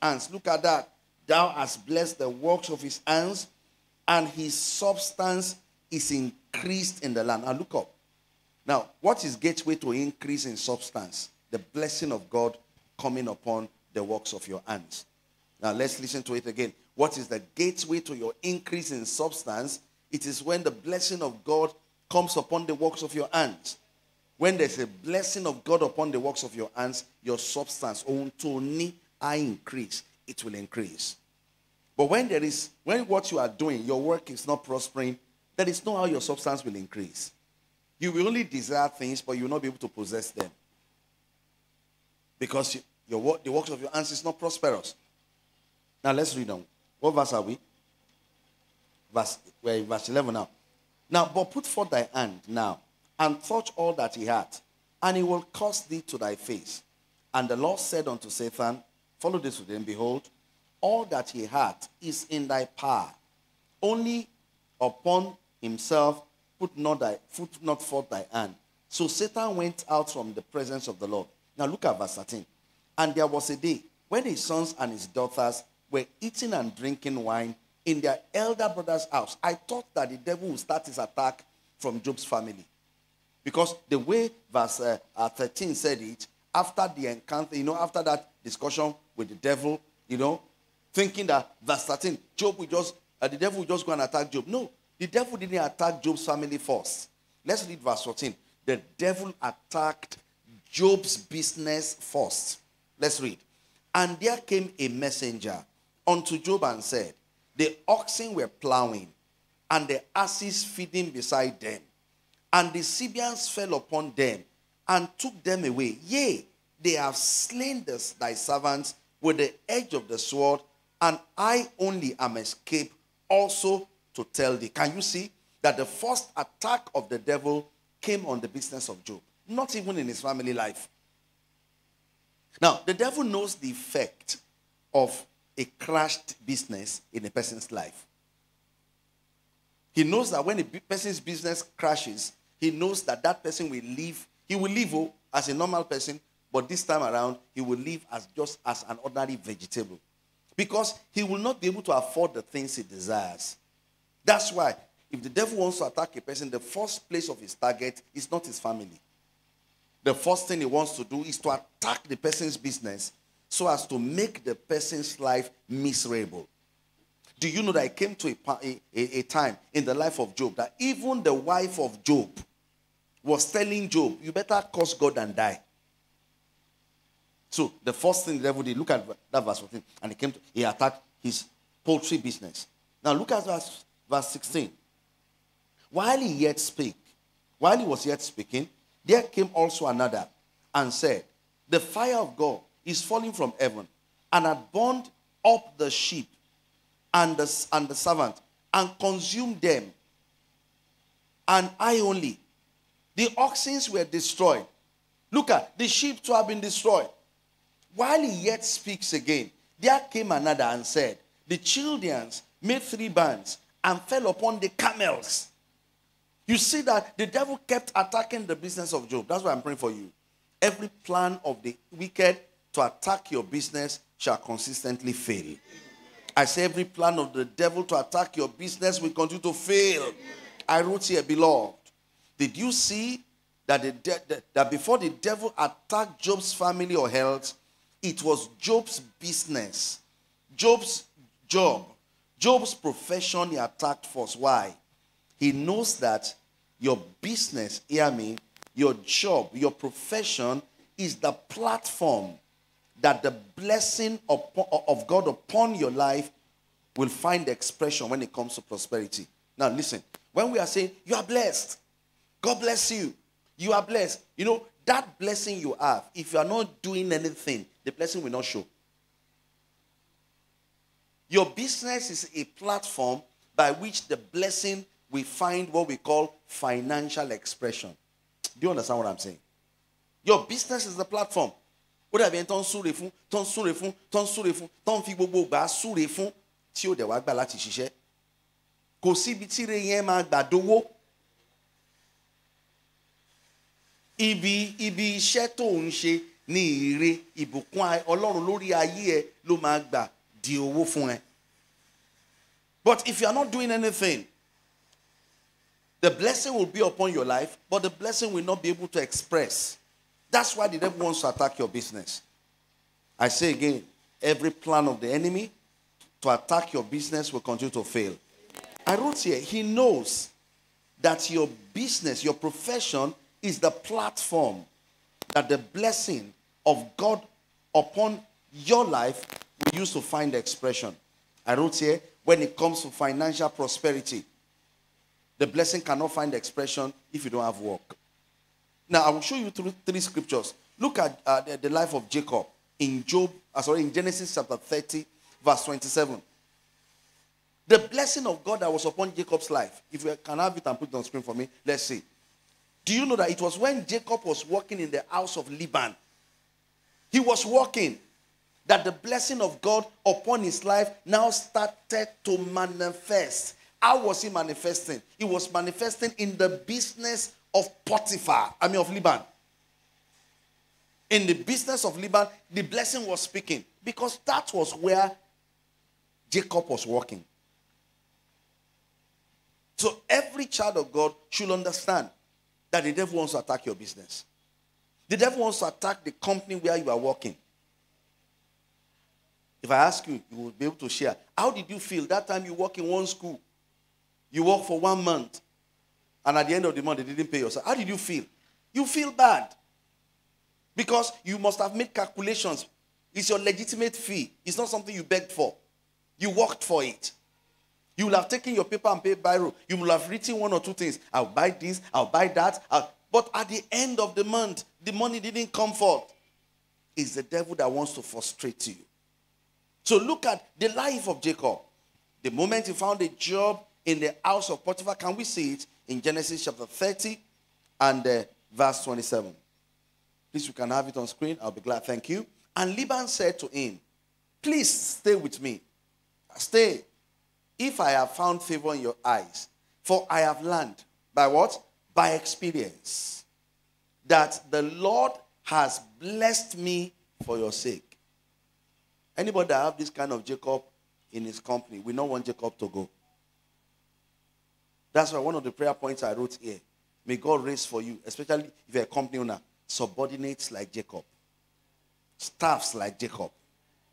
hands. Look at that. Thou hast blessed the works of his hands, and his substance is increased in the land. Now look up. Now, what is gateway to increase in substance? The blessing of God coming upon the works of your hands. Now let's listen to it again. What is the gateway to your increase in substance? It is when the blessing of God comes upon the works of your hands. When there's a blessing of God upon the works of your hands, your substance, only I increase, it will increase. But when there is, when what you are doing, your work is not prospering, that is not how your substance will increase. You will only desire things, but you will not be able to possess them. Because you, your work, the works of your hands is not prosperous. Now let's read on. What verse are we? Verse, we're in verse 11 now. Now, but put forth thy hand now, and touch all that he hath, and he will cause thee to thy face. And the Lord said unto Satan, Follow this with him, behold, all that he hath is in thy power. Only upon himself put not thy foot not forth thy hand. So Satan went out from the presence of the Lord. Now look at verse 13. And there was a day when his sons and his daughters were eating and drinking wine in their elder brother's house. I thought that the devil would start his attack from Job's family. Because the way verse uh, uh, 13 said it, after the encounter, you know, after that discussion with the devil, you know, thinking that verse 13, Job will just, uh, the devil will just go and attack Job. No, the devil didn't attack Job's family first. Let's read verse 14. The devil attacked Job's business first. Let's read. And there came a messenger unto Job and said, The oxen were plowing, and the asses feeding beside them. And the Sabeans fell upon them and took them away. Yea, they have slain this, thy servants with the edge of the sword, and I only am escaped also to tell thee. Can you see that the first attack of the devil came on the business of Job, not even in his family life? Now, the devil knows the effect of a crashed business in a person's life. He knows that when a person's business crashes, he knows that that person will leave. He will leave oh, as a normal person, but this time around, he will live as just as an ordinary vegetable. Because he will not be able to afford the things he desires. That's why, if the devil wants to attack a person, the first place of his target is not his family. The first thing he wants to do is to attack the person's business so as to make the person's life miserable. Do you know that it came to a, a, a, time in the life of Job that even the wife of Job was telling Job, You better curse God and die. So the first thing the devil did, look at that verse 14, and he came to, he attacked his poultry business. Now look at verse, verse 16. While he yet spake, while he was yet speaking, there came also another and said, The fire of God is falling from heaven and had burned up the sheep and the, and the servant and consumed them. And I only. The oxen were destroyed. Look at the sheep to have been destroyed. While he yet speaks again, there came another and said, The Chaldeans made three bands and fell upon the camels. You see that the devil kept attacking the business of Job. That's why I'm praying for you. Every plan of the wicked to attack your business shall consistently fail. I say every plan of the devil to attack your business will continue to fail. I wrote here, beloved. Did you see that, the de- that before the devil attacked Job's family or health, it was Job's business, Job's job, Job's profession he attacked first. Why? He knows that your business, hear me, your job, your profession is the platform that the blessing of, God upon your life will find expression when it comes to prosperity. Now, listen, when we are saying you are blessed, God bless you, you are blessed, you know, that blessing you have, if you are not doing anything, the blessing will not show. Your business is a platform by which the blessing will find what we call financial expression. Do you understand what I'm saying? Your business is the platform tí yẹn máa ibi ibi iṣẹ́ tó ń ṣe ní ire ìbùkún ọlọ́run lórí ayé ẹ ló máa gbà di owó fún ẹ. But if you are not doing anything, the blessing will be upon your life, but the blessing will not be able to express. That's why the devil wants to attack your business. I say again, every plan of the enemy to attack your business will continue to fail. I wrote here, he knows that your business, your profession is the platform that the blessing of God upon your life will use to find expression. I wrote here, when it comes to financial prosperity, the blessing cannot find expression if you don't have work. Now, I will show you through three scriptures. Look at uh, the, the, life of Jacob in Job, uh, sorry, in Genesis chapter 30, verse 27. The blessing of God that was upon Jacob's life, if you can have it and put it on screen for me, let's see. Do you know that it was when Jacob was walking in the house of Laban? He was walking that the blessing of God upon his life now started to manifest. How was he manifesting? He was manifesting in the business of Potiphar, I mean of Laban. In the business of Laban, the blessing was speaking because that was where Jacob was walking. So every child of God should understand that the devil wants to attack your business. The devil wants to attack the company where you are working. If I ask you, you will be able to share. How did you feel that time you work in one school? You work for one month, and at the end of the month, they didn't pay yourself. How did you feel? You feel bad. Because you must have made calculations. It's your legitimate fee, it's not something you begged for. You worked for it. You will have taken your paper and paper biro. You will have written one or two things. I'll buy this, I'll buy that. I'll... But at the end of the month, the money didn't come forth. It's the devil that wants to frustrate you. So look at the life of Jacob. The moment he found a job in the house of Potiphar, can we see it in Genesis chapter 30 and uh, verse 27? Please, you can have it on screen. I'll be glad. Thank you. And Laban said to him, Please stay with me. Stay if I have found favor in your eyes, for I have learned by what? By experience that the Lord has blessed me for your sake. Anybody that have this kind of Jacob in his company, we don't want Jacob to go. That's why one of the prayer points I wrote here. May God raise for you, especially if you're a company owner, subordinates like Jacob, staffs like Jacob,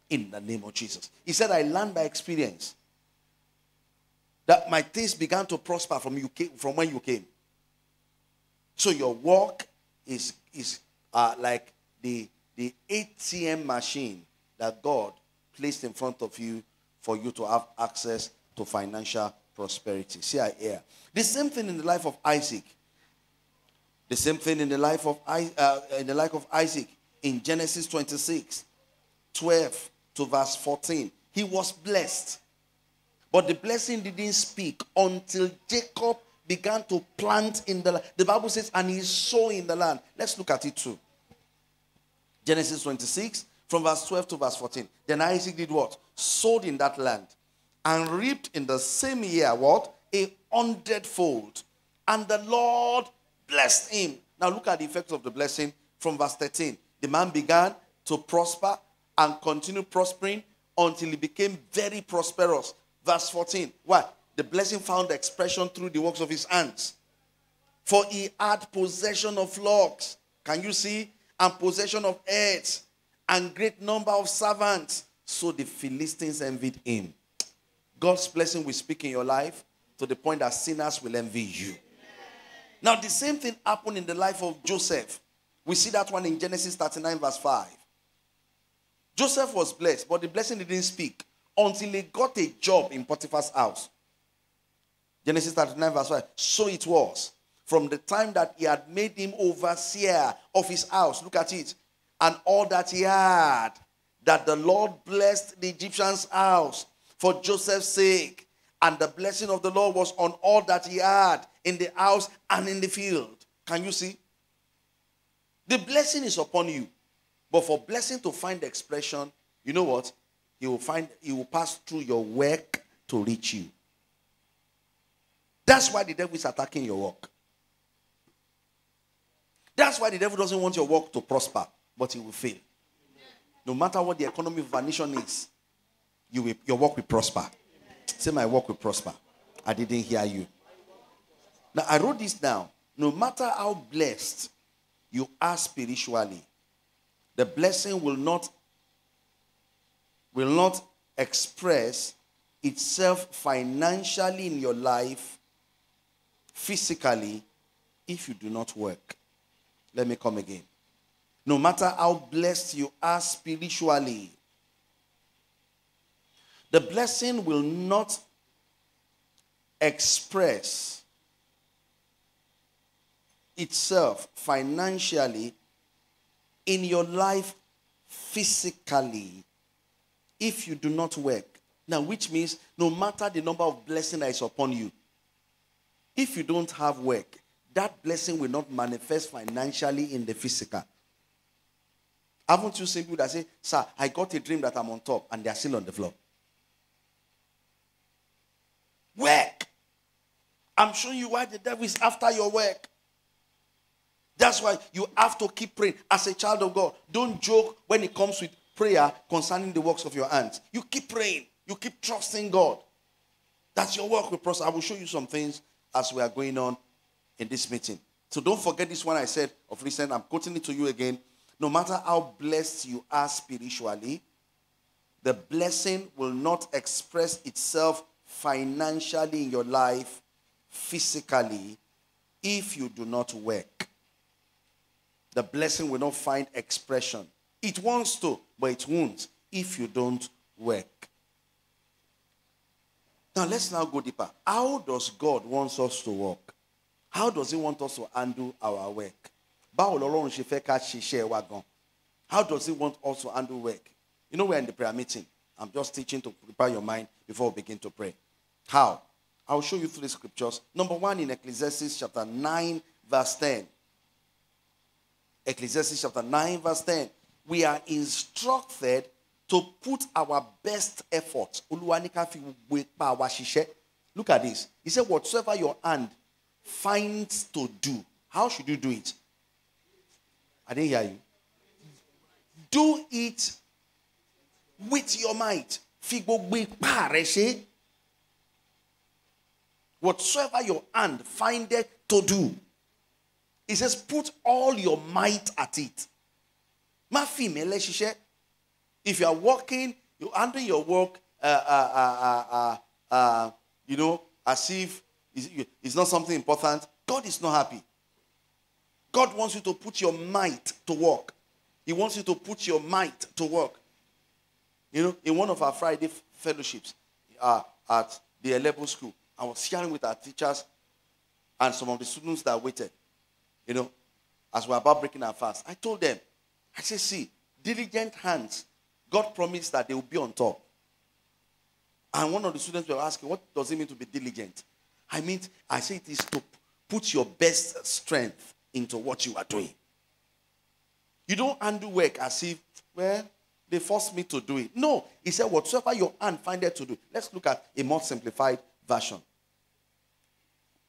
in the name of Jesus. He said, I learned by experience that my things began to prosper from you came, from when you came. So your work is is uh, like the the ATM machine that God placed in front of you for you to have access to financial prosperity. See I here. The same thing in the life of Isaac. The same thing in the life of uh, in the life of Isaac in Genesis 26, 12 to verse 14. He was blessed but the blessing didn't speak until Jacob began to plant in the land. The Bible says, and he sowed in the land. Let's look at it too. Genesis 26, from verse 12 to verse 14. Then Isaac did what? Sowed in that land and reaped in the same year what? A hundredfold. And the Lord blessed him. Now look at the effect of the blessing from verse 13. The man began to prosper and continue prospering until he became very prosperous. Verse 14. Why? The blessing found expression through the works of his hands. For he had possession of flocks. Can you see? And possession of herds and great number of servants. So the Philistines envied him. God's blessing will speak in your life to the point that sinners will envy you. Now, the same thing happened in the life of Joseph. We see that one in Genesis 39, verse 5. Joseph was blessed, but the blessing didn't speak until he got a job in Potiphar's house. Genesis 39, verse 5. So it was from the time that he had made him overseer of his house. Look at it. And all that he had, that the Lord blessed the Egyptian's house for Joseph's sake. And the blessing of the Lord was on all that he had in the house and in the field. Can you see? The blessing is upon you. But for blessing to find expression, you know what? He will find he will pass through your work to reach you. That's why the devil is attacking your work. That's why the devil doesn't want your work to prosper. but it will fail. No matter what the economy of a nation is, you will, your work will prosper. Say, my work will prosper. I didn't hear you. Now, I wrote this down. No matter how blessed you are spiritually, the blessing will not will not express itself financially in your life, physically, if you do not work. Let me come again. No matter how blessed you are spiritually, the blessing will not express itself financially in your life physically if you do not work. Now, which means no matter the number of blessing that is upon you, if you don't have work, that blessing will not manifest financially in the physical. Haven't you seen people that say, Sir, I got a dream that I'm on top and they are still on the floor? Work. I'm showing you why the devil is after your work. That's why you have to keep praying. As a child of God, don't joke when it comes with prayer concerning the works of your hands. You keep praying, you keep trusting God. That's your work with prosper. I will show you some things as we are going on in this meeting. So don't forget this one I said of recent. I'm quoting it to you again. No matter how blessed you are spiritually, the blessing will not express itself financially in your life, physically, if you do not work. The blessing will not find expression. It wants to, but it won't if you don't work. Now let's now go deeper. How does God want us to work? How does He want us to handle our work? How does He want us to handle work? You know, we're in the prayer meeting. I'm just teaching to prepare your mind before we begin to pray. How? I'll show you three scriptures. Number one in Ecclesiastes chapter 9, verse 10. Ecclesiastes chapter 9, verse 10. We are instructed to put our best effort. Look at this. He said, Whatsoever your hand finds to do, how should you do it? I didn't hear you. Do it with your might. Whatsoever your hand findeth to do. He says, put all your might at it. If you are working, you handle your work, uh, uh, uh, uh, uh you know, as if it's not something important, God is not happy. God wants you to put your might to work. He wants you to put your might to work. You know, in one of our Friday fellowships uh, at the Aleppo school, I was sharing with our teachers and some of the students that waited, you know, as we're about breaking our fast. I told them, I said, see, diligent hands, God promised that they will be on top. And one of the students were asking, what does it mean to be diligent? I mean, I say it is to put your best strength into what you are doing. You don't undo work as if, well, they forced me to do it. No, he said, whatsoever your hand findeth to do. Let's look at a more simplified version.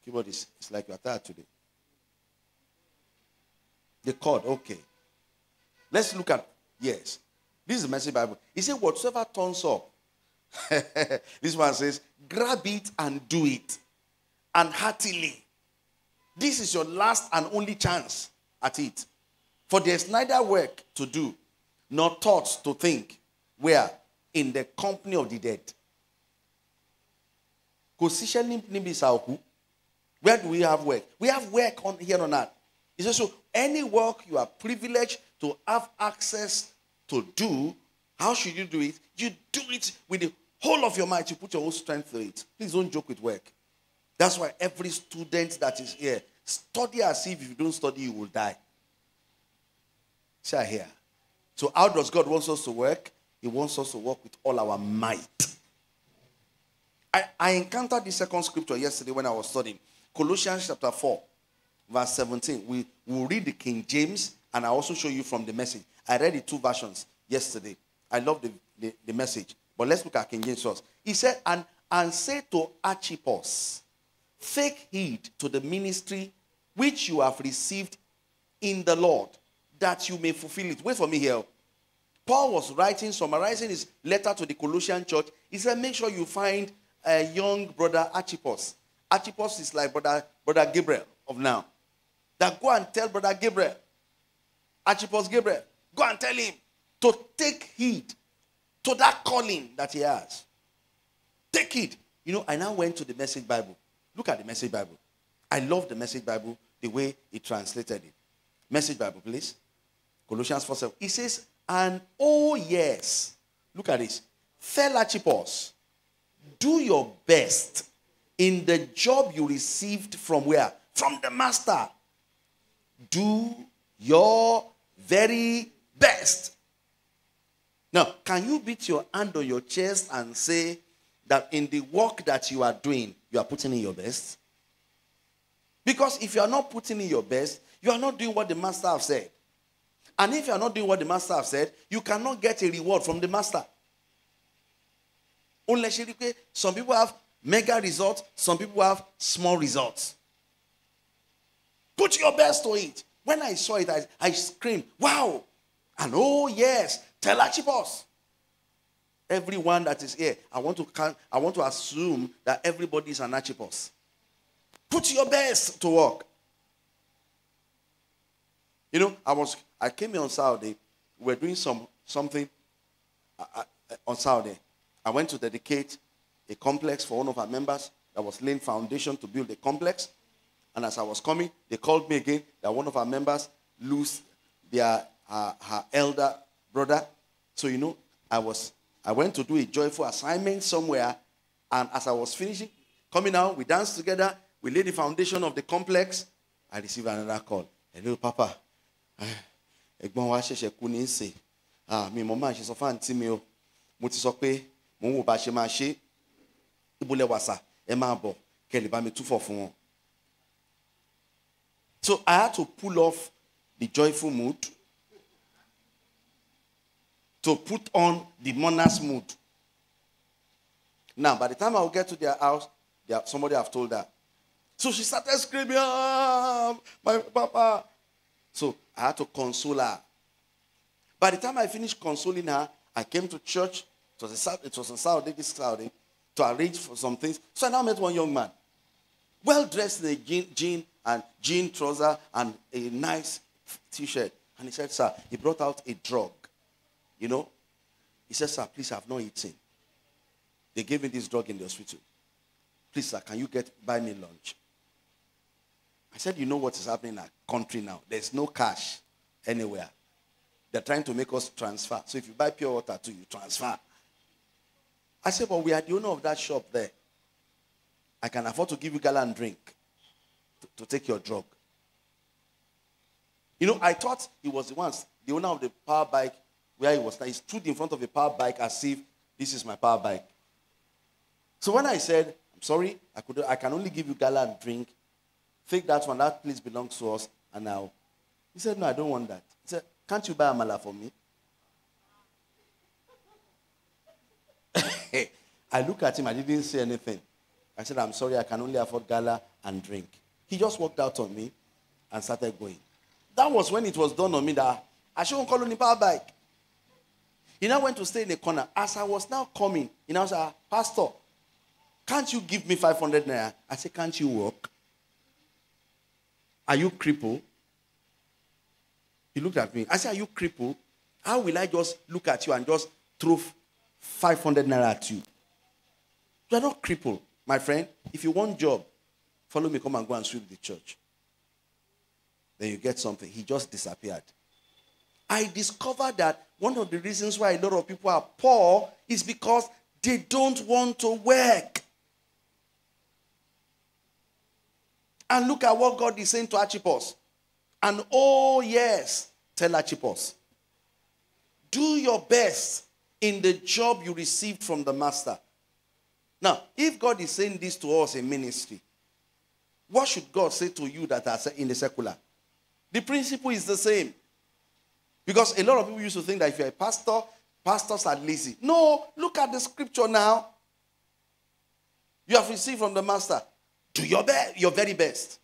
Keyboard is it's like you're tired today. The chord, okay. Let's look at, yes. This is the message Bible. He said, whatsoever turns up. this one says, grab it and do it. And heartily. This is your last and only chance at it. For there's neither work to do nor thoughts to think. Where? In the company of the dead. Where do we have work? We have work on here on earth. He says, so any work you are privileged to have access to do, how should you do it? You do it with the whole of your might. You put your whole strength to it. Please don't joke with work. That's why every student that is here, study as if you don't study, you will die. See here. So how does God want us to work? He wants us to work with all our might. I, I encountered the second scripture yesterday when I was studying. Colossians chapter 4, verse 17. We will read the King James and I also show you from the message. I read the two versions yesterday. I love the, the, the message. But let's look at King James first. He said, and, and say to Archippus, take heed to the ministry which you have received in the Lord. that you may fulfill it. Wait for me here. Paul was writing, summarizing his letter to the Colossian church. He said, Make sure you find a young brother Archippus. Archippus is like brother, brother Gabriel of now. That go and tell brother Gabriel, Archippus Gabriel, go and tell him to take heed to that calling that he has. Take it. You know, I now went to the Message Bible. Look at the Message Bible. I love the Message Bible, the way he translated it. Message Bible, please. Colossians 4 7. He says, and oh, yes. Look at this. Fellow Archippus, do your best in the job you received from where? From the master. Do your very best. Now, can you beat your hand on your chest and say that in the work that you are doing, you are putting in your best? Because if you are not putting in your best, you are not doing what the master have said. And if you are not doing what the master have said, you cannot get a reward from the master. Unless some people have mega results, some people have small results. Put your best to it. When I saw it, I, I screamed, wow. And oh, yes, tell Archippus. Everyone that is here, I want to I want to assume that everybody is an Archippus. Put your best to work. You know, I was I came here on Saturday. We were doing some something uh, uh, on Saturday. I went to dedicate a complex for one of our members that was laying foundation to build a complex. And as I was coming, they called me again that one of our members lose their uh, her elder brother. So you know, I was I went to do a joyful assignment somewhere, and as I was finishing, coming out, we danced together. We laid the foundation of the complex. I received another call. Hello, Papa ẹ̀gbọ́n wa ṣẹ̀ṣẹ̀ kú ní sè mi ṣe sọ fáǹtì mi o mo ti sọ pé mò ń wò bá ṣe ṣe ibùlẹ̀ wàsà ẹ máa bọ̀ kẹ́ lè bá mi túfọ̀ fún wọn. So I had to pull off the joyful mood to put on the mourner's mood. Now, by the time I will get to their house, somebody have told her. So she started screaming, ah, my papa. So I had to console her. By the time I finished consoling her, I came to church. It was a, it was a Saturday, this Saturday, to arrange for some things. So I now met one young man, well dressed in a jean, jean and jean trouser and a nice t-shirt. And he said, sir, he brought out a drug. You know? He said, sir, please, I have not eaten. They gave me this drug in the hospital. Please, sir, can you get buy me lunch? I said, You know what is happening in our country now? There's no cash anywhere. They're trying to make us transfer. So if you buy pure water too, you transfer. I said, But we are the owner of that shop there. I can afford to give you gallon drink to, take your drug. You know, I thought he was the one, the owner of the power bike where he was. He stood in front of a power bike as if this is my power bike. So when I said, I'm sorry, I, could, I can only give you gala and drink Take that one, that place belongs to us. And now, he said, No, I don't want that. He said, Can't you buy a mala for me? I look at him, I didn't say anything. I said, I'm sorry, I can only afford gala and drink. He just walked out on me and started going. That was when it was done on me that I shouldn't call on the power bike. He now went to stay in a corner. As I was now coming, he now said, Pastor, can't you give me 500 naira? I said, Can't you walk? Are you crippled? He looked at me. I said, Are you crippled? How will I just look at you and just throw 500 naira at you? You are not crippled, my friend. If you want job, follow me, come and go and sweep the church. Then you get something. He just disappeared. I discovered that one of the reasons why a lot of people are poor is because they don't want to work. And look at what God is saying to Archippus. And oh, yes, tell Archippus, do your best in the job you received from the master. Now, if God is saying this to us in ministry, what should God say to you that are in the secular? The principle is the same. Because a lot of people used to think that if you're a pastor, pastors are lazy. No, look at the scripture now. You have received from the master. Do your best, your very best.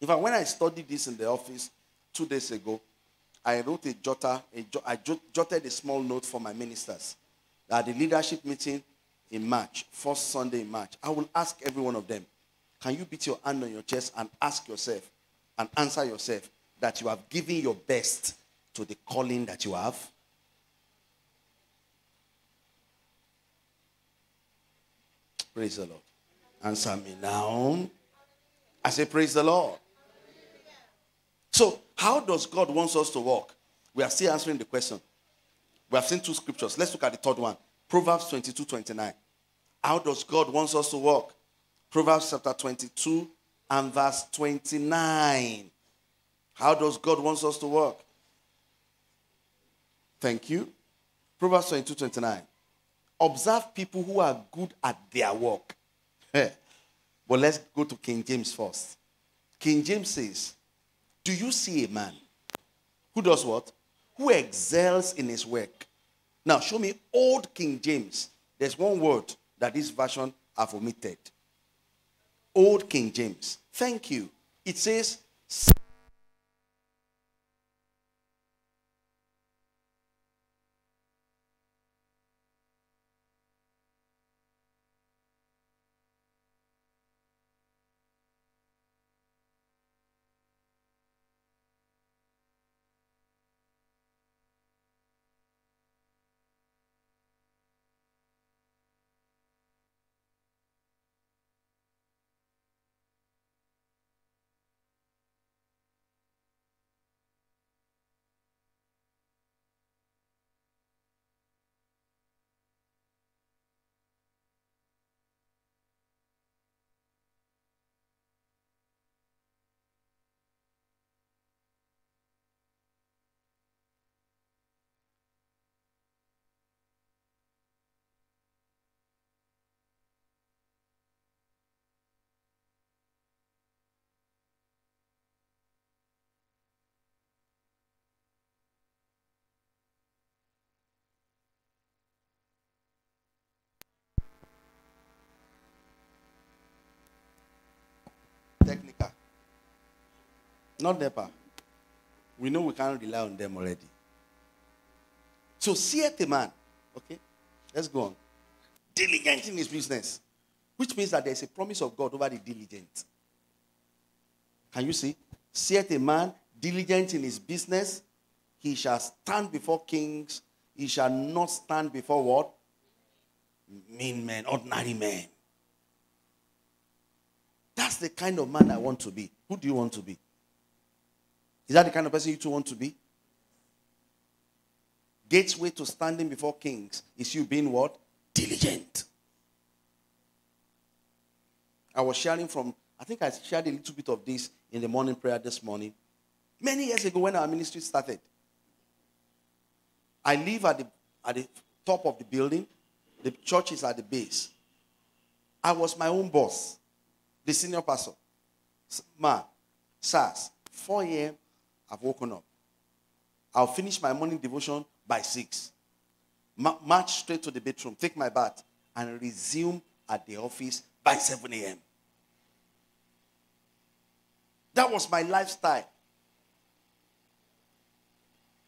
In fact, when I studied this in the office, two days ago, I wrote a jotter, I jotted a small note for my ministers at the leadership meeting in March, first Sunday in March. I will ask every one of them, can you beat your hand on your chest and ask yourself and answer yourself that you have given your best to the calling that you have? Praise the Lord. Answer me now. I say, Praise the Lord. So, how does God wants us to walk? We are still answering the question. We have seen two scriptures. Let's look at the third one. Proverbs 22, 29. How does God wants us to walk? Proverbs chapter 22 and verse 29. How does God wants us to walk? Thank you. Proverbs 22, 29. Observe people who are good at their work. but let's go to King James first. King James says, Do you see a man who does what? Who excels in his work. Now, show me old King James. There's one word that this version have omitted. Old King James. Thank you. It says, technical. Not NEPA. We know we can't rely on them already. So, see a man. Okay? Let's go on. Diligent in his business. Which means that there's a promise of God over the diligent. Can you see? See a man diligent in his business. He shall stand before kings. He shall not stand before what? Mean men, ordinary men. That's the kind of man I want to be. Who do you want to be? Is that the kind of person you two want to be? Gateway to standing before kings is you being what? Diligent. I was sharing from, I think I shared a little bit of this in the morning prayer this morning. Many years ago when our ministry started, I live at the, at the top of the building, the church is at the base. I was my own boss the senior pastor, ma, SARS, 4 a.m., I've woken up. I'll finish my morning devotion by 6. Ma- march straight to the bedroom, take my bath, and resume at the office by 7 a.m. That was my lifestyle.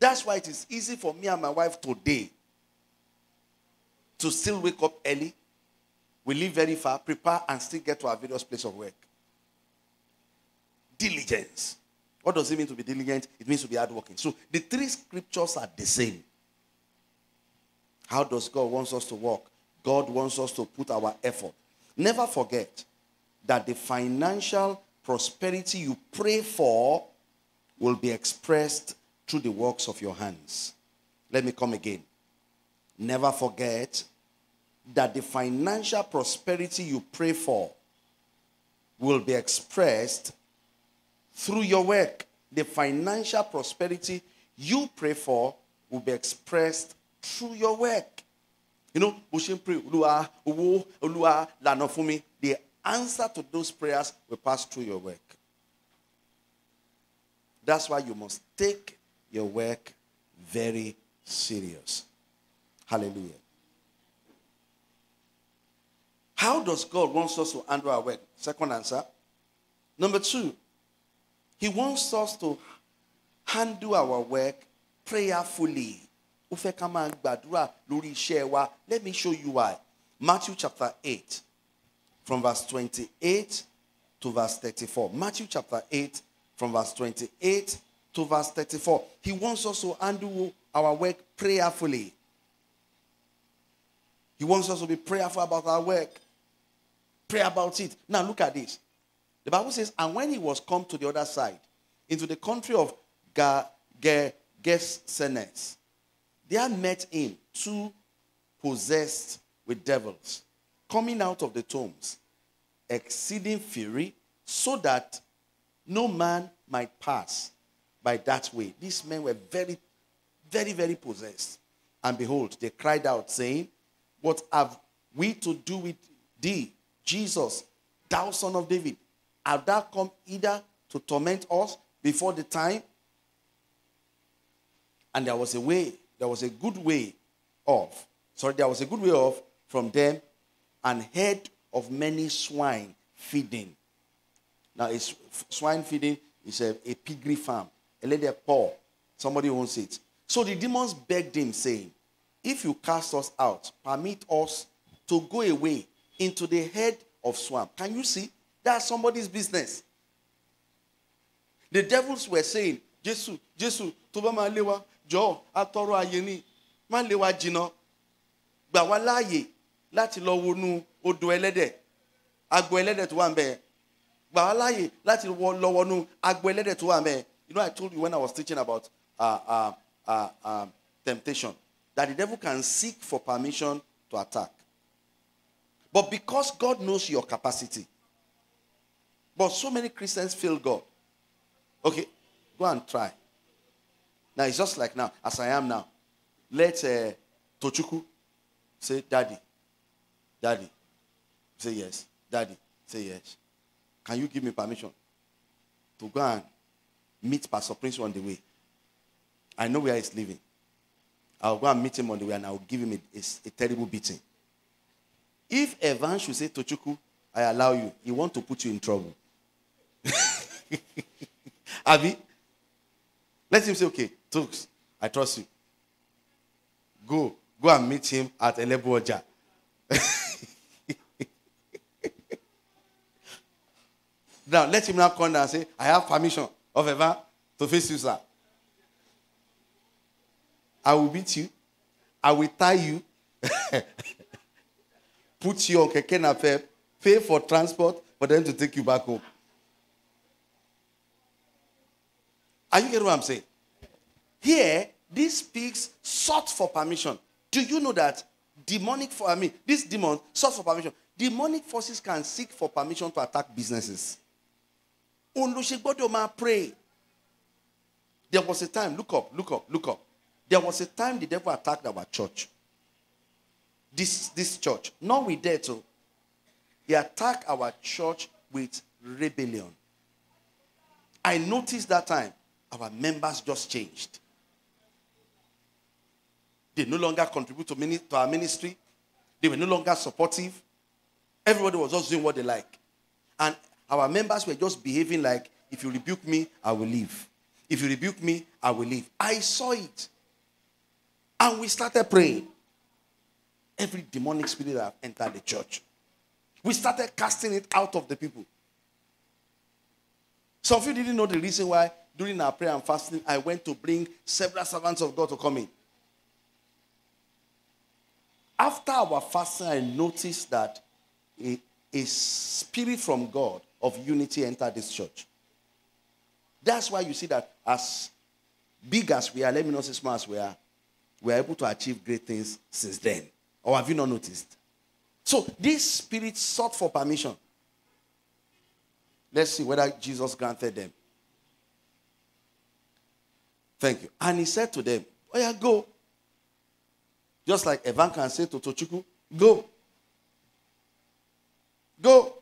That's why it is easy for me and my wife today to still wake up early we live very far, prepare, and still get to our various place of work. Diligence. What does it mean to be diligent? It means to be hardworking. So the three scriptures are the same. How does God wants us to walk? God wants us to put our effort. Never forget that the financial prosperity you pray for will be expressed through the works of your hands. Let me come again. Never forget that the financial prosperity you pray for will be expressed through your work. The financial prosperity you pray for will be expressed through your work. You know, pray, the answer to those prayers will pass through your work. That's why you must take your work very serious. Hallelujah. How does God want us to handle our work? Second answer. Number two, He wants us to handle our work prayerfully. Let me show you why. Matthew chapter 8, from verse 28 to verse 34. Matthew chapter 8, from verse 28 to verse 34. He wants us to handle our work prayerfully. He wants us to be prayerful about our work. Pray about it. Now look at this. The Bible says, and when he was come to the other side, into the country of Ga- Ge- Gessanes, there met him two possessed with devils, coming out of the tombs, exceeding fury, so that no man might pass by that way. These men were very, very, very possessed. And behold, they cried out, saying, What have we to do with thee, Jesus, thou son of David? Have thou come either to torment us before the time? And there was a way, there was a good way off. Sorry, there was a good way off from them and head of many swine feeding. Now, it's swine feeding is a, a piggery farm. A lady poor. Somebody owns it. So the demons begged him, saying, If you cast us out, permit us to go away into the head of swamp. Can you see? That's somebody's business. The devils were saying, Jesus, Jesus, tó bá máa lé wa, jọ̀ọ́, atọrọ ayé ni, má lé wa jìnnà. Gbà wá láàyè láti lọ wọnú odò ẹlẹ́dẹ̀. Agbo. Gbà wá láti wọ- lọ wọnú agbo wà ń bẹ̀. You know, I told you when I was teaching about uh, uh, uh, uh, temptation that the devil can seek for permission to attack. But because God knows your capacity, but so many Christians fail God. Okay, go and try. Now it's just like now, as I am now. Let uh, Tochukwu say, Daddy, Daddy. Say yes. Daddy, say yes. Can you give me permission to go and meet Pastor Prince on the way? I know where he's living. I'll go and meet him on the way and I'll give him a, a, a terrible beating. If Evan should say, Tochuku, I allow you, he want to put you in trouble. Abi, let him say, okay, Tux, I trust you. Go, go and meet him at Elebuoja. now let him now come down and say, I have permission of Evan to face you, sir. I will beat you. I will tie you. Put you on keke napep, pay for transport for them to take you back home. Are you getting what I'm saying? Here, this speaks sought for permission. Do you know that demonic for I mean this demon sought for permission? Demonic forces can seek for permission to attack businesses. Pray. There was a time, look up, look up, look up. There was a time the devil attacked our church. This, this church. Not that, too. He attacked our church with rebellion. I noticed that time our members just changed. They no longer contribute to, mini- to our ministry. They were no longer supportive. Everybody was just doing what they like. And our members were just behaving like, if you rebuke me, I will leave. If you rebuke me, I will leave. I saw it. And we started praying. Every demonic spirit that have entered the church. We started casting it out of the people. Some of you didn't know the reason why during our prayer and fasting, I went to bring several servants of God to come in. After our fasting, I noticed that a, a spirit from God of unity entered this church. That's why you see that as big as we are, let me not say small as we are, we are able to achieve great things since then. Or have you not noticed? So this spirit sought for permission. Let's see whether Jesus granted them. Thank you. And he said to them, Oh, yeah, go. Just like Evan can say to Tochukwu, Go. Go.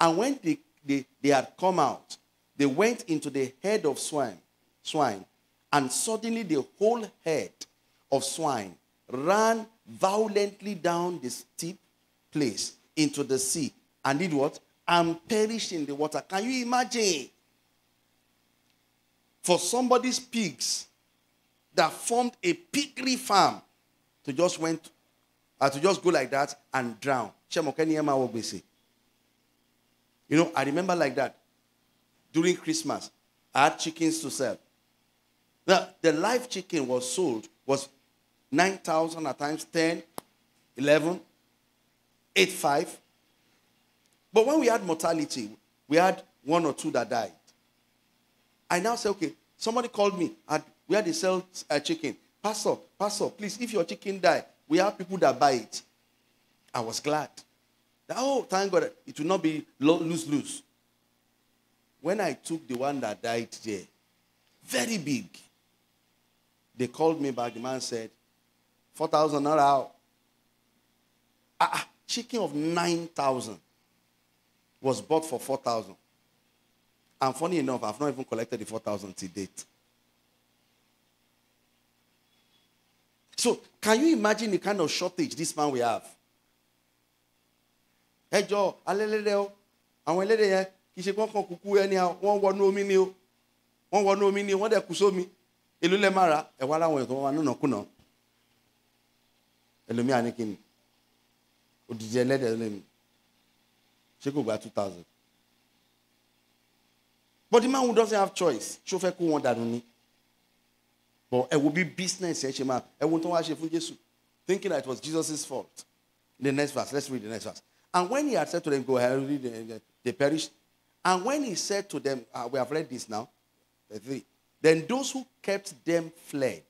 And when they, they, they had come out, they went into the head of swine, swine, and suddenly the whole head of swine ran violently down the steep place into the sea and did what? And perished in the water. Can you imagine? for somebody's pigs that formed a piggery farm to just went uh, to just go like that and drown. You know, I remember like that during Christmas. I had chickens to sell. Now, the live chicken was sold was 9,000 at times, 10, 11, 8, 5. But when we had mortality, we had one or two that died. I now say, okay, somebody called me. we had to sell a uh, chicken. Pastor, Pastor, please, if your chicken die, we have people that buy it. I was glad. Oh, thank God. It will not be lose lose. When I took the one that died there, very big, they called me back. The man said, 4,000 not out. Ah, chicken of 9,000 was bought for 4,000. And funny enough, I've not even collected the 4,000 to date. So, can you imagine the kind of shortage this man will have? ẹjọ alẹlẹdẹ o àwọn ẹlẹ́dẹ̀ yẹn kì í ṣe kọkàn kúkú ẹni wọ́n wọnú omi ni o wọ́n wọnú omi ni wọ́n dẹ̀ kú sómi èlò lẹ máa ra ẹwà aláwọn ètò wọn nínà kùnà ẹlòmíà ní kíni òdìdí ẹlẹ́dẹ̀ lẹnu ṣé kò gba two thousand but the man who doesn't have choice ṣó fẹ́ kó wọn dànù ni but ẹ wo bí business ẹ ṣe máa ẹ wo tó wá ṣe fún Jésù thinking that it was Jesus' fault the next verse let's read the next verse. And when he had said to them, Go ahead, read they perished. And when he said to them, uh, We have read this now, the three. Then those who kept them fled,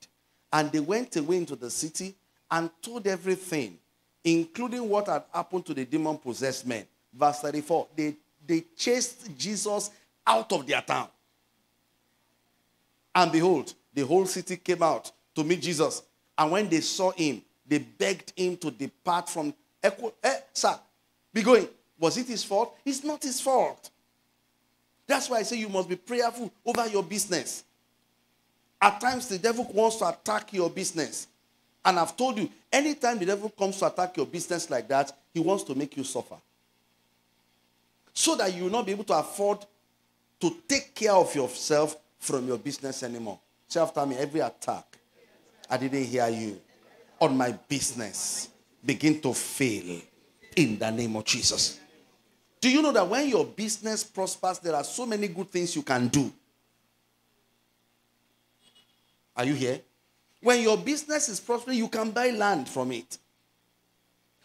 and they went away into the city and told everything, including what had happened to the demon possessed men. Verse 34 they, they chased Jesus out of their town. And behold, the whole city came out to meet Jesus. And when they saw him, they begged him to depart from. Eh, sir, be going. Was it his fault? It's not his fault. That's why I say you must be prayerful over your business. At times, the devil wants to attack your business. And I've told you, anytime the devil comes to attack your business like that, he wants to make you suffer. So that you will not be able to afford to take care of yourself from your business anymore. Say after me, every attack, I didn't hear you, on my business begin to fail in the name of Jesus. Do you know that when your business prospers, there are so many good things you can do? Are you here? When your business is prospering, you can buy land from it.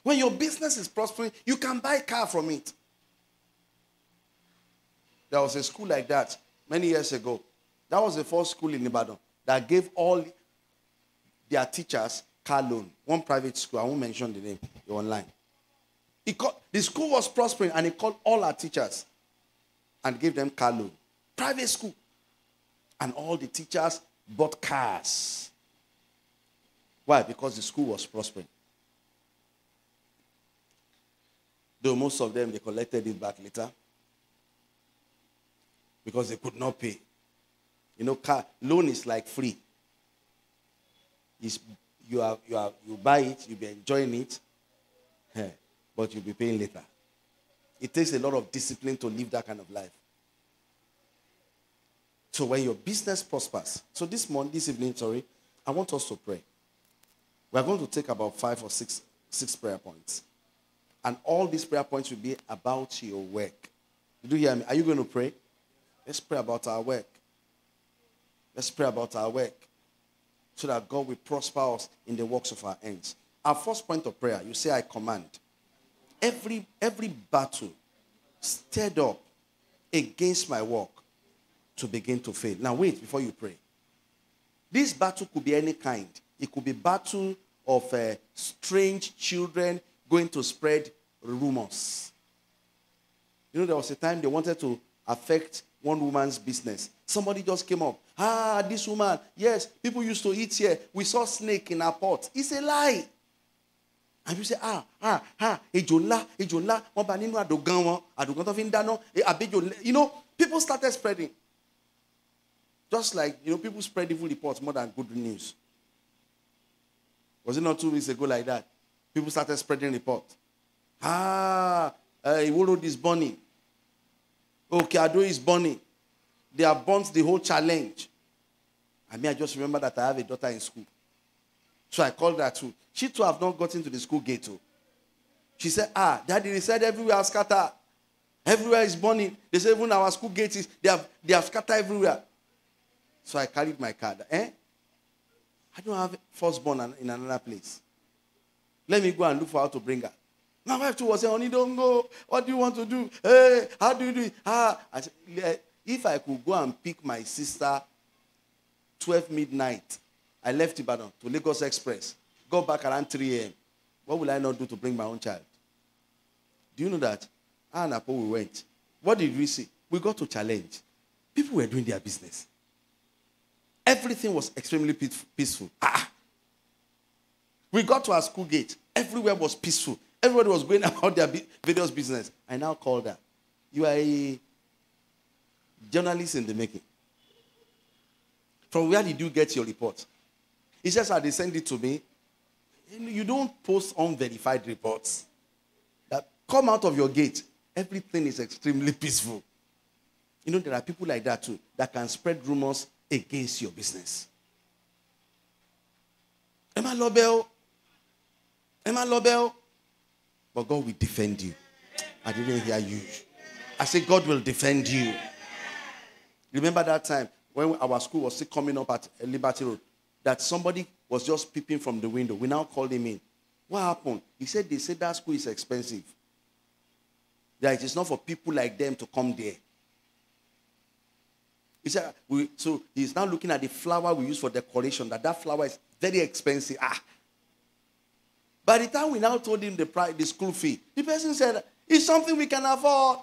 When your business is prospering, you can buy car from it. There was a school like that many years ago. That was the first school in Ibadan that gave all their teachers car loan. One private school, I won't mention the name, you're online. Called, the school was prospering and he called all our teachers and gave them car loan. Private school. And all the teachers bought cars. Why? Because the school was prospering. Though most of them, they collected it back later because they could not pay. You know, car loan is like free. It's, you, are, you, are, you buy it, you'll be enjoying it eh, but you'll be paying later. It takes a lot of discipline to live that kind of life. So when your business prospers, so this morning, this evening, sorry, I want us to pray. We are going to take about five or six, six prayer points. And all these prayer points will be about your work. Did you hear me? Are you going to pray? Let's pray about our work. Let's pray about our work so that God will prosper us in the works of our hands. Our first point of prayer, you say, I command every, every battle stirred up against my work to begin to fail. Now, wait before you pray. This battle could be any kind. It could be battle of uh, strange children going to spread rumors. You know, there was a time they wanted to affect one woman's business. Somebody just came up. Ah, this woman. Yes, people used to eat here. We saw snake in our pot. It's a lie. and you say ah ah ah ejò ńlá ejò ńlá wọ́n bá nínú eh, you know people started spreading just like you know people spread evil reports more than good news was it not two weeks ago like that people started spreading reports ah uh, Iwo Road is burning okay Ado is burning they have burnt the whole challenge I mean, I just remember that I have a daughter in school. So I called her too. She too have not gotten to the school gate too. She said, Ah, daddy, they said everywhere scatter. Everywhere is burning. They said even our school gate is they have they have scattered everywhere. So I carried my card. Eh? I don't have firstborn in another place. Let me go and look for how to bring her. My wife too was saying, Honey, don't go. What do you want to do? Hey, how do you do it? Ah, I said, if I could go and pick my sister 12 midnight, I left Ibadan to Lagos Express, go back around 3 a.m. What will I not do to bring my own child? Do you know that? Ah, and Apo, we went. What did we see? We got to challenge. People were doing their business. Everything was extremely peaceful. Ah. We got to our school gate. Everywhere was peaceful. Everybody was going about their various business. I now called her. You are a journalist in the making. From where did you get your report? He says, "How they send it to me. You don't post unverified reports. That come out of your gate. Everything is extremely peaceful. You know, there are people like that too that can spread rumors against your business. Emma Lobel. Emma Lobel. But God will defend you. I didn't hear you. I said, God will defend you. Remember that time when our school was still coming up at Liberty Road, that somebody was just peeping from the window. We now called him in. What happened? He said they said that school is expensive. That it is not for people like them to come there. He said, we, so he's now looking at the flower we use for decoration, that that flower is very expensive. Ah. By the time we now told him the price, the school fee, the person said, it's something we can afford.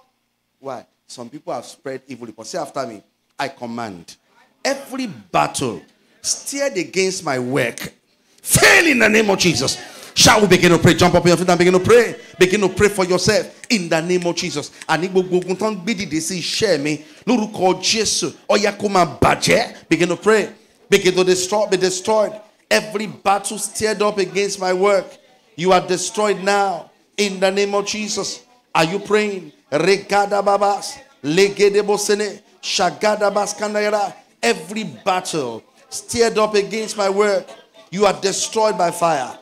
Why? Some people have spread evil reports. Say after me, I command every battle steered against my work fail in the name of Jesus. Shall we begin to pray? Jump up in your feet and begin to pray. Begin to pray for yourself in the name of Jesus. Àní gbogbo ogun tó ń gbé dìde sí iṣẹ́ mi lórúkọ Jésù. Ó yá kó máa bàjẹ́. Begin to pray. Begin to destroy, be destroyed. Every battle stirred up against my work, you are destroyed now in the name of Jesus. Are you praying? Regada babas, legede bosene, shagada baskandayara. Every battle stirred up against my work, you are destroyed by fire.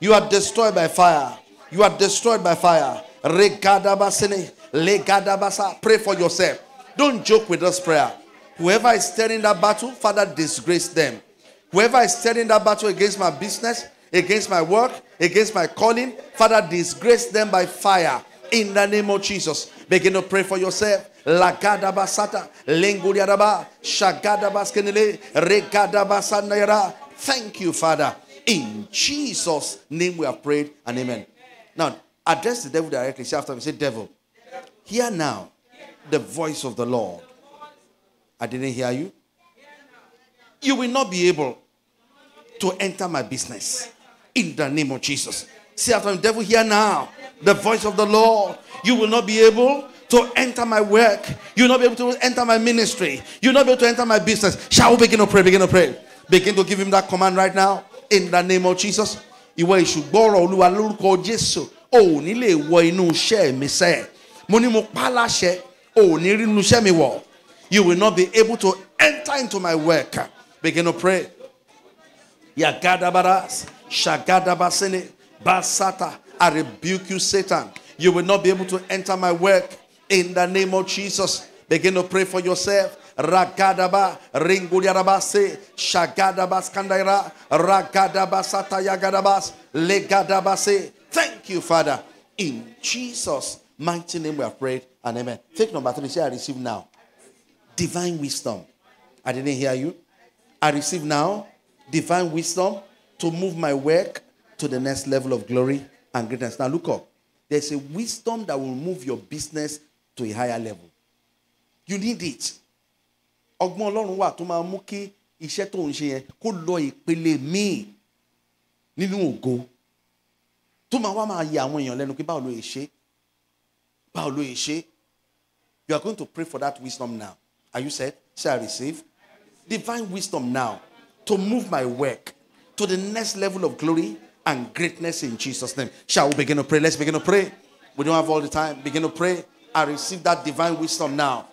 You are destroyed by fire. You are destroyed by fire. Pray for yourself. Don't joke with this prayer. Whoever is stirring that battle, Father, disgrace them. Whoever is stirring that battle against my business, against my work, against my calling, Father, disgrace them by fire. In the name of Jesus. Begin to pray for yourself. Lagada basata, lenguriaraba, shagada baskenele, regada basandayara. Thank you, Father. In Jesus' name we have prayed and amen. Now, address the devil directly. Say after me, say, Devil, hear now the voice of the Lord. I didn't hear you. You will not be able to enter my business in the name of Jesus. Say after me, devil, hear now the voice of the Lord. You will not be able to enter my work. You will not be able to enter my ministry. You will not be able to enter my business. Shall we begin to pray? Begin to pray. Begin to give him that command right now in the name of Jesus. Ìwọ ìṣùgbọ́rọ̀ Olúwa lórúkọ Jésù. O ní lè wọ inú iṣẹ́ mi sẹ́. Mo ní mo pa láṣẹ. Ò ní rí inú iṣẹ́ mi wọ̀. You will not be able to enter into my work. Begin to pray. Yagadabaras, Shagadabasene, Basata. I rebuke you, Satan. You will not be able to enter my work in the name of Jesus. Begin to pray for yourself. Ragadaba, Ringuliarabase, Shagadabas Kandaira, Ragadabasata Yagadabas, Legadabase. Thank you, Father. In Jesus' mighty name we have prayed and amen. Take number three. Say, I receive now. Divine wisdom. I didn't hear you. I receive now divine wisdom to move my work to the next level of glory and greatness. Now look up. There's a wisdom that will move your business to a higher level. You need it. Ọgbọ́n ọlọ́run wà tó máa mú kí iṣẹ́ tó ń ṣe yẹn kó lọ ìpele míì nínú ògo tó máa wá máa yẹ àwọn èèyàn lẹ́nu pé báwo ló yẹ ṣe báwo ló yẹ ṣe you are going to pray for that wisdom now. Are you set? Say I receive divine wisdom now to move my work to the next level of glory and greatness in Jesus name. Shall we begin to pray? Let's begin to pray. We don't have all the time. Begin to pray. I receive that divine wisdom now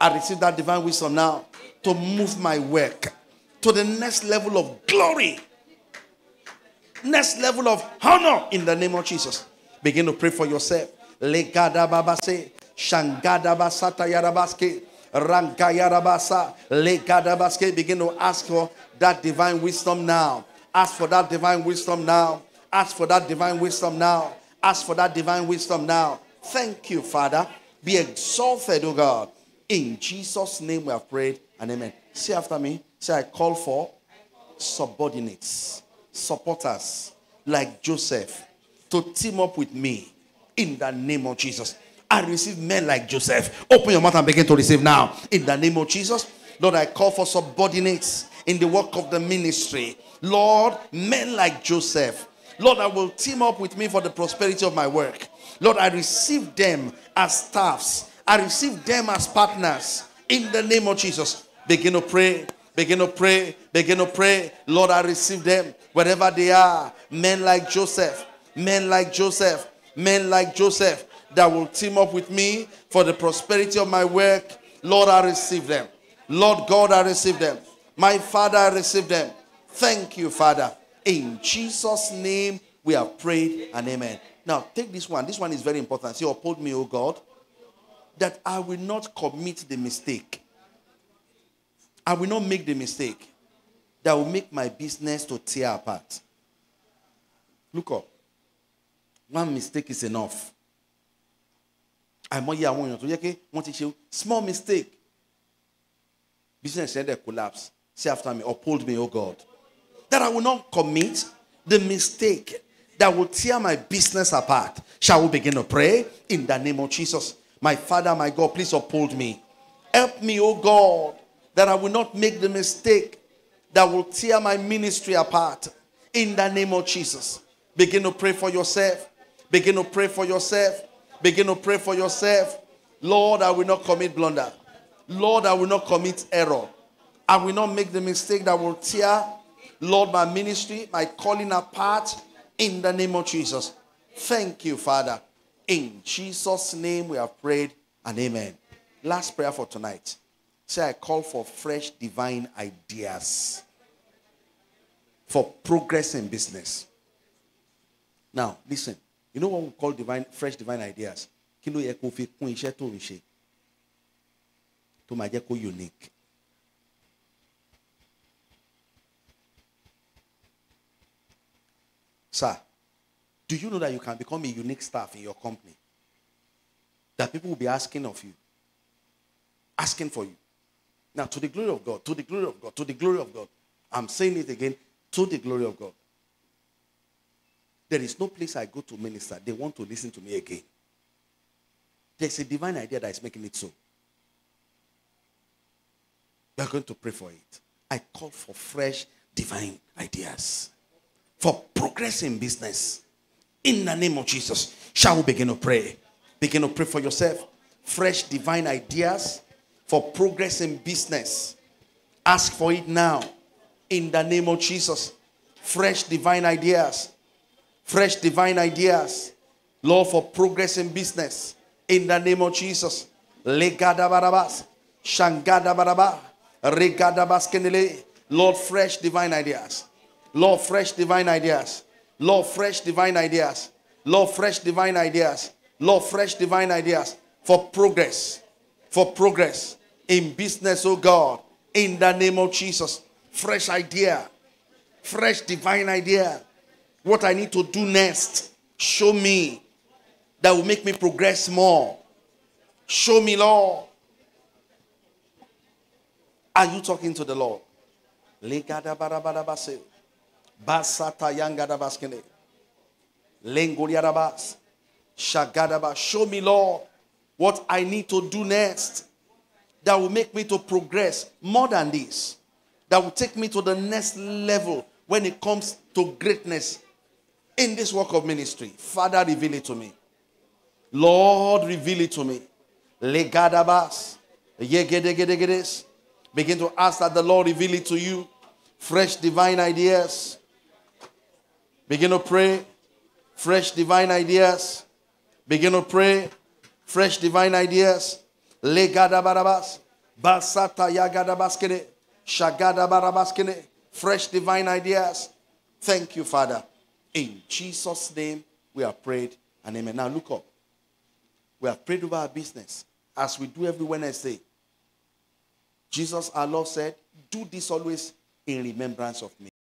I receive that divine wisdom now to move my work to the next level of glory, next level of honor in the name of Jesus. Begin to pray for yourself. Legada babase, shangada basata yarabaske, rangayarabasa, legada baske. Begin to ask for that divine wisdom now. Ask for that divine wisdom now. Ask for that divine wisdom now. Ask for that divine wisdom now. Thank you, Father. Be exalted, O God. In Jesus' name we have prayed and amen. Say after me. Say, I call for subordinates, supporters like Joseph to team up with me in the name of Jesus. I receive men like Joseph. Open your mouth and begin to receive now. In the name of Jesus. Lord, I call for subordinates in the work of the ministry. Lord, men like Joseph. Lord, I will team up with me for the prosperity of my work. Lord, I receive them as staffs. I receive them as partners. In the name of Jesus. Begin to pray. Begin to pray. Begin to pray. Lord, I receive them wherever they are. Men like Joseph. Men like Joseph. Men like Joseph that will team up with me for the prosperity of my work. Lord, I receive them. Lord God, I receive them. My Father, I receive them. Thank you, Father. In Jesus' name, we have prayed and amen. Now, take this one. This one is very important. Say, uphold me, O God, that I will not commit the mistake. I will not make the mistake that will make my business to tear apart. Look up. One mistake is enough. àìmọye àwọn èèyàn tó yẹ kí wọ́n ti ṣe small mistake business dẹ̀ collapse say after me uphold me o God that I will not commit the mistake that will tear my business apart shall we begin to pray in the name of Jesus my father my God please uphold me help me o God that I will not make the mistake that will tear my ministry apart in the name of Jesus begin to pray for yourself begin to pray for yourself Begin to pray for yourself. Lord, I will not commit blunder. Lord, I will not commit error. I will not make the mistake that will tear, Lord, my ministry, my calling apart in the name of Jesus. Thank you, Father. In Jesus' name we have prayed and amen. Last prayer for tonight. Say, I call for fresh divine ideas for progress in business. Now, listen. You know what we call divine, fresh divine ideas? Kí yẹ kó kún iṣẹ́ tó tó kó unique. Sir, do you know that you can become a unique staff in your company? That people will be asking of you, asking for you. Now, to the glory of God, to the glory of God, to the glory of God. I'm saying it again, to the glory of God. There is no place I go to minister. They want to listen to me again. There's a divine idea that is making it so. We are going to pray for it. I call for fresh divine ideas for progress in business. In the name of Jesus, shall we begin to pray? Begin to pray for yourself. Fresh divine ideas for progress in business. Ask for it now. In the name of Jesus. Fresh divine ideas fresh divine ideas, Lord, for progress in business. In the name of Jesus. Legada barabas, regada. Lord, fresh divine ideas. Lord, fresh divine ideas. Lord, fresh divine ideas. Lord, fresh divine ideas. Lord, fresh divine ideas for progress. For progress in business, oh God. In the name of Jesus. Fresh idea. Fresh divine idea what I need to do next. Show me that will make me progress more. Show me, Lord. Are you talking to the Lord? Basata yangadabaskene. Lengoliarabas. Shagadaba. Show me, Lord, what I need to do next that will make me to progress more than this. That will take me to the next level when it comes to greatness in this work of ministry. Father, reveal it to me. Lord, reveal it to me. Legadabas. Yegedegedegedes. Begin to ask that the Lord reveal it to you. Fresh divine ideas. Begin to pray. Fresh divine ideas. Begin to pray. Fresh divine ideas. Legada barabas. Basata yagadabaskede. Shagada Barabaskine. Fresh divine ideas. Thank you, Father. In Jesus' name, we have prayed and amen. Now look up. We have prayed over our business as we do every Wednesday. Jesus, our Lord, said, Do this always in remembrance of me.